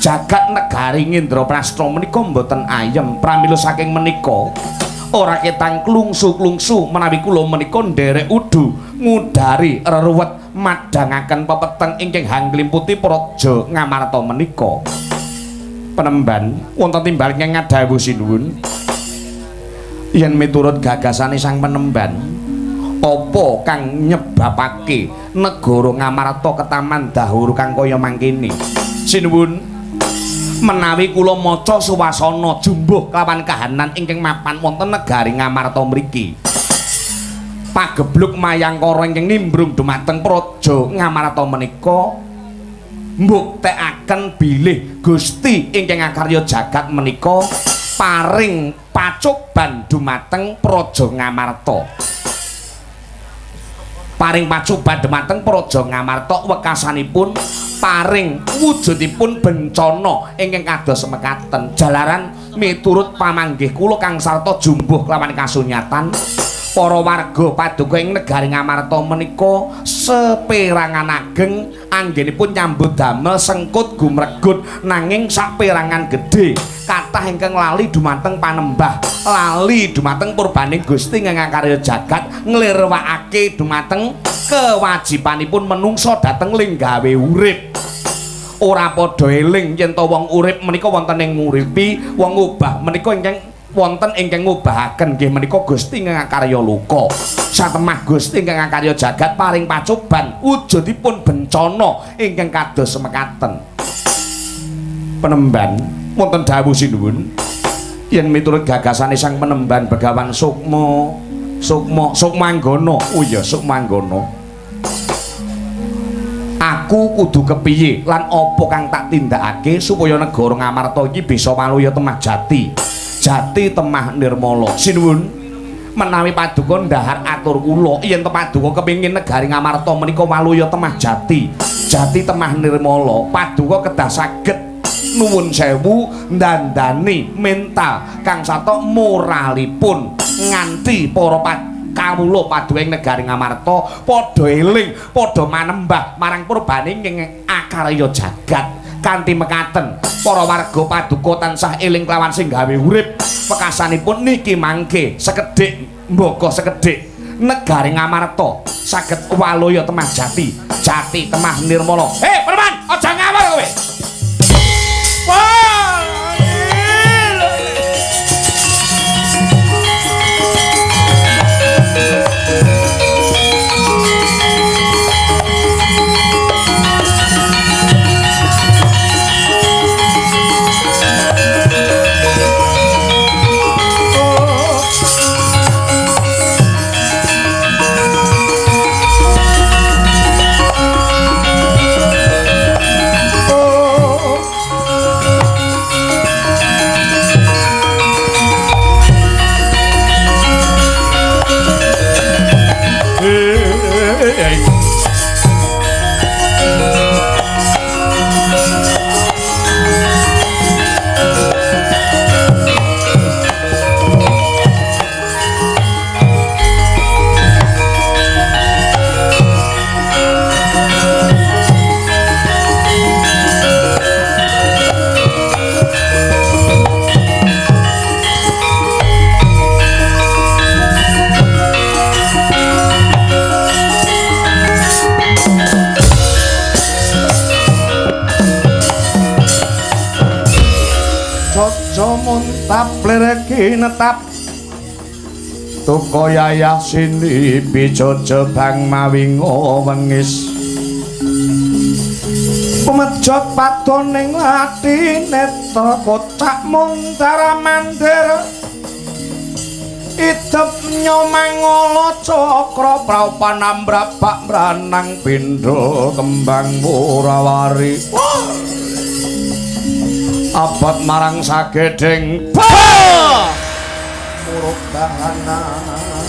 jagat negari Ngendraprasta menika mboten ayem. Pramila saking menika ora ketang klungsu-klungsu menawi kula menika nderek udu ngudari reruwet madangaken pepeteng ingkang hanglimputi praja Ngamarta menika. Penemban wonten timbal ingkang ngadhawuh sinuwun. Yen miturut gagasane sang penemban apa kang nyebabake negara Ngamarta ketaman dahur kang kaya mangkene? Sinuwun menawi kula maca suwasana jumbuh kelawan kahanan ingkang mapan wonten negari Ngamarta mriki. Pagebluk mayangkara ingkang nimbrung dumateng praja Ngamarta menika mbuktekaken bilih Gusti ingkang ngakarya jagat menika paring pacoban dumateng praja Ngamarta. Paring pacoban dumateng praja Ngamarta wekasanipun paring wujudipun bencana ingkang kados mekaten. Jalaran miturut pamanggih kula kang sarta jumbuh kelawan kasunyatan para warga paduka ing negari Ngamarta menika seperangan ageng anggenipun nyambut damel sengkut gumregut nanging saperangan gedhe. Kathah ingkang lali dumateng panembah lali dumateng purbaning Gusti ingkang karya jagat nglirwakake dumateng kewajibanipun menungso dhateng linggawe urip. Ora padha eling yen to wong urip menika wonten ing nguripi wong ubah menika ingkang wonten ingkang ngubahaken nggih menika Gusti ingkang karya luka. Satemah Gusti ingkang karya jagat paring pacoban wujudipun bencana ingkang kados mekaten. Penemban wonten dawuh sinuwun. Yen miturut gagasane sang penemban Begawan Sukma Sukma Sukmanggana. Oh iya Sukmanggana. Aku kudu kepiye lan apa kang tak tindakake supaya negara Ngamarta iki bisa maluya temah jati jati temah nirmala. Sinuwun. Menawi paduka ndahar atur kula yen paduka kepingin negari Ngamarta menika maluya temah jati. Jati temah nirmala. Paduka kedah saged. Nuwun sewu ndandani mental kang sarta moralipun nganti para paduka kawula paduka negari Ngamarta padha eling padha manembah marang purbane ing akarya jagat kanthi mekaten para warga paduka tansah eling kelawan sing gawe urip. Pekasanipun niki mangke sekedhik mbaka sekedhik. Negari Ngamarta saged waloya temah jati jati temah nirmala. Hei netap Tuko yayah sini bijo jebang mawingo wengis Pemejot patoning lati netra kotak muntara mandir. Idep nyomangolo cokro praupan ambrabak branang pindo kembang murawari. Wah! Abot marang sagedeng muruk dahanane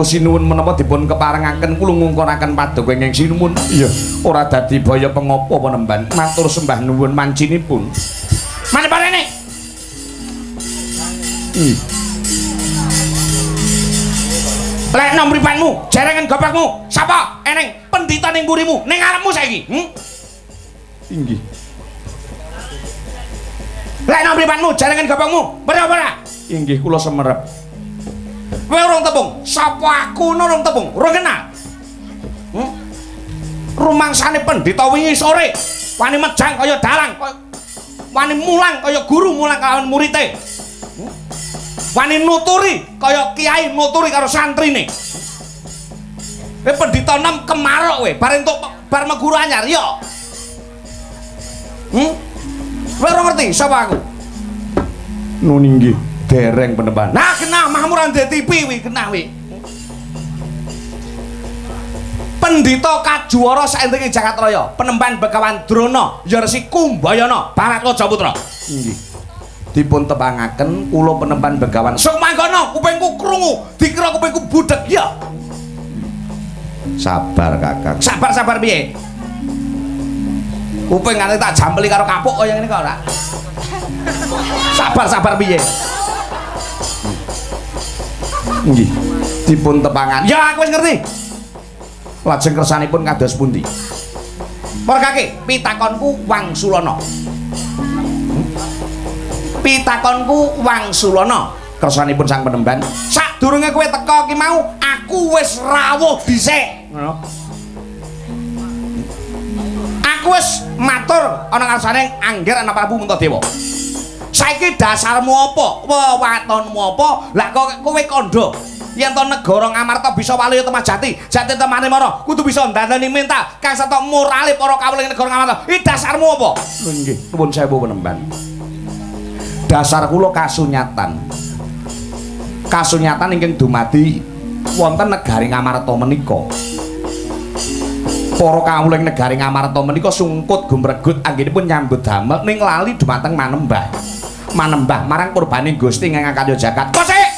Sewu sinuwun menapa dipun keparengaken kula ngungkuraken paduka ing sinuwun. Iya, ora dadi baya pengapa penemban. Matur sembah nuwun mancinipun. Maneparene. Hmm. Lek nom mripatmu, jerengen gobakmu, sapa? Eneng pendhita ning mburimu, ning arepmu saiki. Hm? Inggih. Lek nom mripatmu, jerengen gobakmu, berapa ora? Inggih, kula semerep. Kowe urung tepung. Sapa aku urung tepung? Urung kenal. Hmm? Rumangsane pendhita wingi sore wani mejang kaya dalang, wani mulang kaya guru mulang kalawan murite. Hmm? Wani nuturi kaya kiai nuturi karo santrine. Kowe pendhita nem kemarok kowe, bar entuk bar meguru anyar, yo. Hmm? Kowe ora ngerti sapa aku? Nuninggi. Dereng penemban. Nah, kena mahmuran TV wi, kena wi. Pendito Kajuara saentingi Jagat Raya, penemban Begawan Drono, Yersi Kumbayana, Barat Loja Putra. Nggih. Dipun tebangaken kula penemban Begawan. Sok mangkono, kupingku krungu, dikira kupingku budek ya. Sabar, Kakang. Sabar, sabar piye? Kuping ngene tak jampeli karo kapuk kaya ngene kok ora. Sabar, sabar piye? Nggih. Dipun tepangan. Ya aku wis ngerti. Lajeng kersanipun kados pundi? Mergake pitakonku Wangsulana. Pitakonku Wangsulana. Kersanipun sang penemban. Sadurunge kowe teka ki mau, aku wis rawuh dhisik. Ngono. Aku wis matur ana ngarsane angger ana Prabu Muntadewa. Saiki dasarmu apa? Wewatonmu apa? Lah kok kowe kandha yen to negara ngamarta bisa wali temah jati jati temane mara kudu bisa ndandani minta kang sata morale para kawuling negara ngamarta. Iki dasarmu apa? Lho nggih nuwun sewu penemban. Dasar kula kasunyatan. Kasunyatan ingkang dumadi wonten negari ngamarta menika. Para kawuling negari ngamarta menika sungkut gumregut anggenipun nyambut damel ning lali dumateng manembah manembah marang purbane Gusti ingkang karya jagat. Kok sik?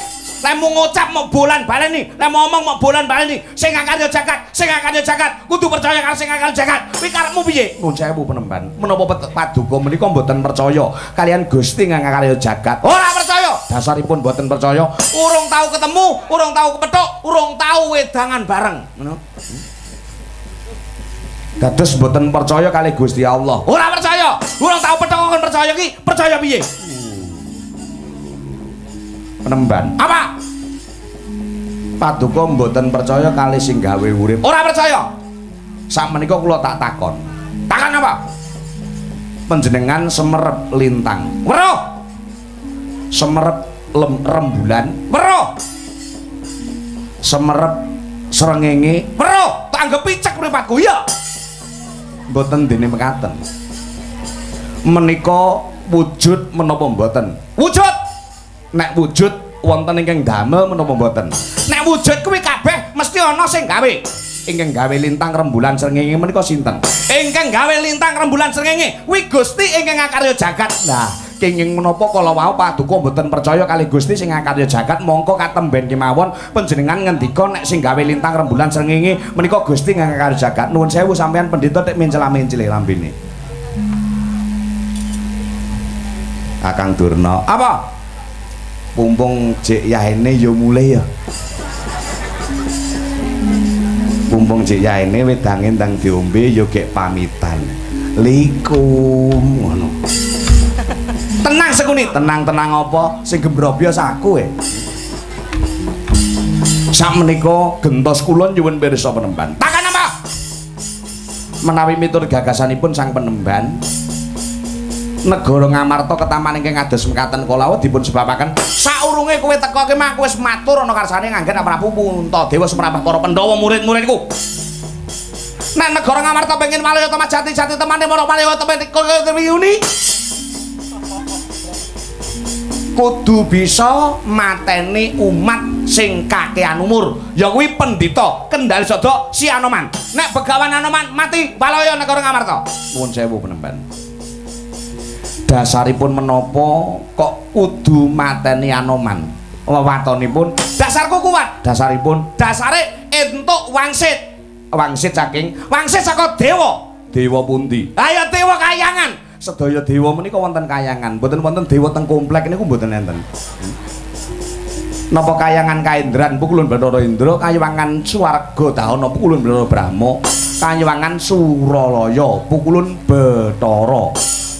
Lek mung ngucap mau bolan baleni, lek ngomong mau bolan baleni, sing karya jagat, sing karya jagat, kudu percaya karo sing karya jagat. Kuwi karepmu piye? Nuwun sewu penemban. Menapa paduka menika mboten percaya kalian Gusti ingkang karya jagat? Ora percaya. Dasaripun mboten percaya. Urung tahu ketemu, urung tahu kepethuk, urung tahu wedangan bareng. Ngono. Dados mboten percaya kali Gusti Allah. Ora percaya. Urung tahu petok kon percaya ki, percaya piye? Penemban. Apa? Paduka mboten percaya kali sing gawe urip. Ora percaya? Sak menika kula tak takon. Takon apa? Panjenengan semerep lintang. Weruh! Semerep lem, rembulan. Weruh! Semerep srengenge. Weruh! Tak anggap picek mripatku ya mboten dene mekaten menika wujud menapa mboten? Wujud nek wujud wonten ingkang damel menapa mboten? Nek wujud kuwi kabeh mesti ana sing gawe. Ingkang gawe lintang rembulan srengenge menika sinten? Ingkang gawe lintang rembulan srengenge kuwi Gusti ingkang ngakarya jagat. Nah kenging menapa kala wau paduka mboten percaya kali Gusti sing ngakarya jagat mongko katemben kemawon panjenengan ngendika nek sing gawe lintang rembulan srengenge menika Gusti ingkang ngakarya jagat. Nuwun sewu sampean pendhita tek mencela-mencele lambene. Akang Durna. Apa pumpung cek yahene ya mulai ya. Pumpung cek yahene wedange ndang diombe ya gek pamitan. Likum ngono. Tenang sekuni. Tenang-tenang apa? Sing gembrobyo saku e. Sak menika gentos kulon nyuwun pirsa penemban. Takan apa menawi mitur gagasanipun sang penemban negara Ngamarta ketaman ingkang kados mekaten kala dipun sebabaken. Saurunge kowe teka ki mak wis matur ana karsane nganggen Prabu Puntadewa semrapah para Pandhawa murid-muridku Nek negara Ngamarta pengen malaya temat jati-jati temane para malaya temen riuni kudu bisa mateni umat sing kakean umur. Ya kuwi pendhita kendali sada si Anoman. Nek begawan Anoman mati balaya negara Ngamarta. Nuwun sewu penemban dasaripun menapa kok kudu mateni Anoman? Wewatonipun dasarku kuat. Dasaripun? Dasare entuk wangsit. Wangsit saking wangsit saka dewa. Dewa pundi? Ayo dewa kayangan. Sedaya dewa menika wonten kayangan. Mboten wonten dewa teng komplek niku mboten enten. Napa kayangan kaendran pukulun Bathara Indra kayangan swarga dahana pukulun Bathara Brahma kayangan Suralaya pukulun Bathara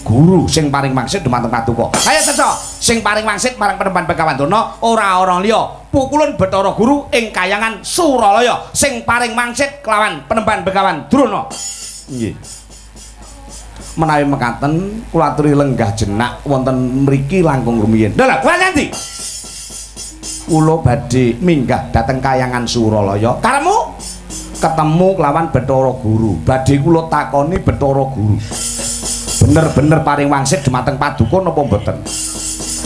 guru sing paring mangsit dumateng paduka. Ayo seso, sing paring mangsit marang penemban Begawan Durna ora orang liya. Pukulun Bathara Guru ing kayangan Suralaya sing paring mangsit kelawan penemban Begawan Durna. Nggih. Menawi mekaten kula aturi lenggah jenak wonten mriki langkung rumiyin. Lha kula nanti. Kula badhe minggah dhateng kayangan Suralaya. Karemu ketemu kelawan Bathara Guru. Badhe kula takoni Bathara Guru. Bener-bener paring wangsit dumateng paduka napa mboten?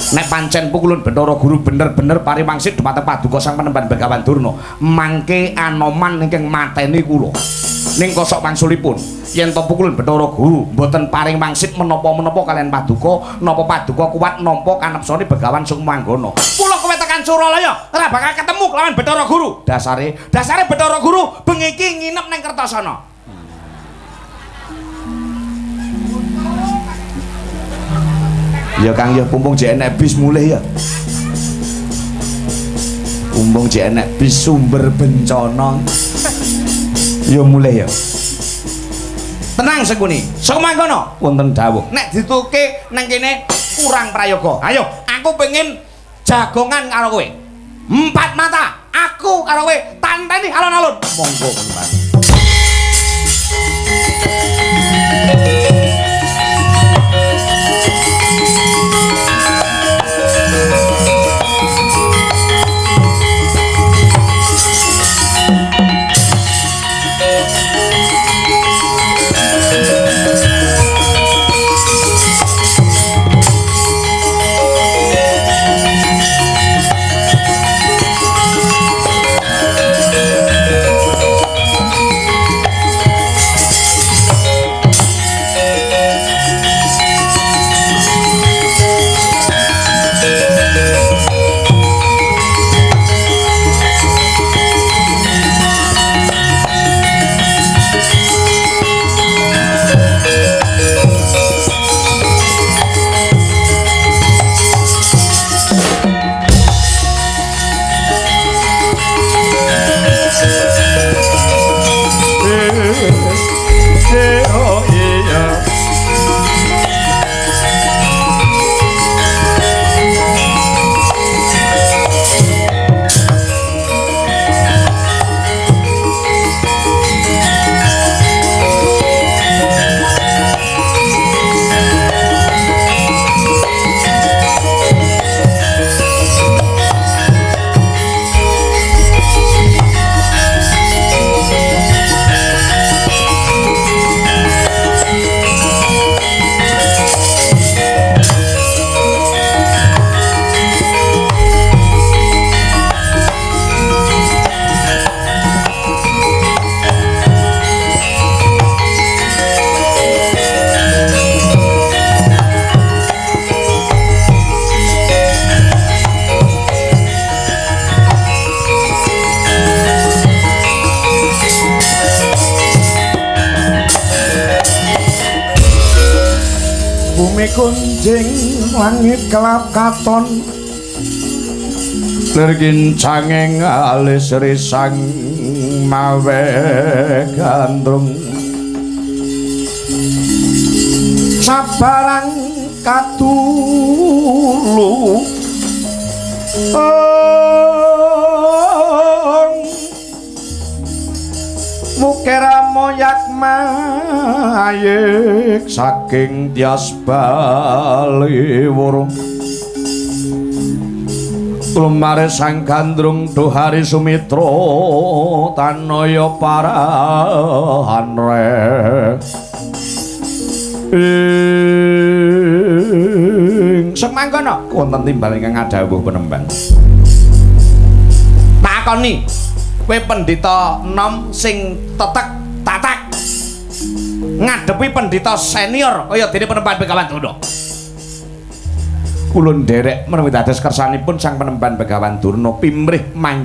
Nek pancen pukulun Bathara Guru bener-bener paring wangsit dumateng paduka sang penemban Begawan Durna mangke anoman ingkang mateni kula. Ning kosok pangsulipun yen to pukulun Bathara Guru mboten paring wangsit menapa-menapa kalian paduka napa paduka kuat nampa kanepsane Begawan Sukmanggana kula kowe tekan Suralaya ora bakal ketemu kelawan Bathara Guru. Dasare dasare Bathara Guru bengi iki nginep ning Kertasana Ya Kang ya pumpung jek enek bis mulih ya. Pumpung jek enek bis sumber bencana. Ya mulih ya. Tenang sekuni. Sok mangkono wonten dawuh. Nek dituke nang kene kurang prayoga. Ayo, aku pengen jagongan karo kowe. Empat mata. Aku karo kowe tanteni alon-alon. Monggo, Pak. Langit kelap katon. Lergin cangeng alis risang mawe gandrung. Sabarang katulu. Mukera moyak mayik saking tias bali wurung Lumare sang gandrung duhari sumitra tanaya parahan re. Ing semangkono wonten timbal ingkang ngadhawuh penembang. Takoni kowe pendhita nom sing tetek ngadepi pendhita senior. Kaya dene penempat Begawan Dono kula nderek menawi dados kersanipun sang penemban Begawan Durna pimrih mang